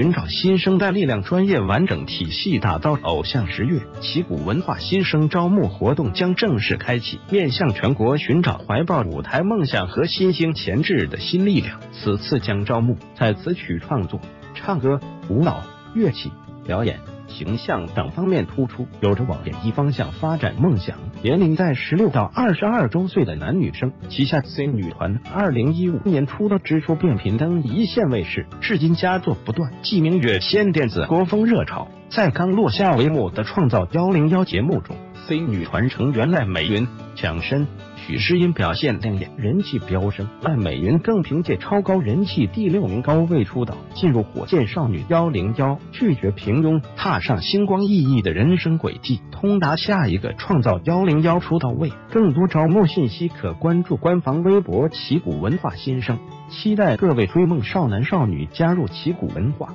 寻找新生代力量专业完整体系打造偶像十月，旗鼓文化新生招募活动将正式开启，面向全国寻找怀抱舞台梦想和新兴潜质的新力量。此次将招募在词曲创作、唱歌、舞蹈、乐器表演。形象等方面突出，有着往演艺方向发展梦想，年龄在十六到二十二周岁的男女生。旗下 C 女团二零一五年出道之初便频登一线卫视，至今佳作不断。继明月仙电子国风热潮，在刚落下帷幕的创造幺零幺节目中，C 女团成员赖美云、蒋申。许诗音表现亮眼，人气飙升。赖美云更凭借超高人气第六名高位出道，进入火箭少女幺零幺，拒绝平庸，踏上星光熠熠的人生轨迹，通达下一个创造幺零幺出道位。更多招募信息可关注官方微博“旗鼓文化新生”，期待各位追梦少男少女加入旗鼓文化。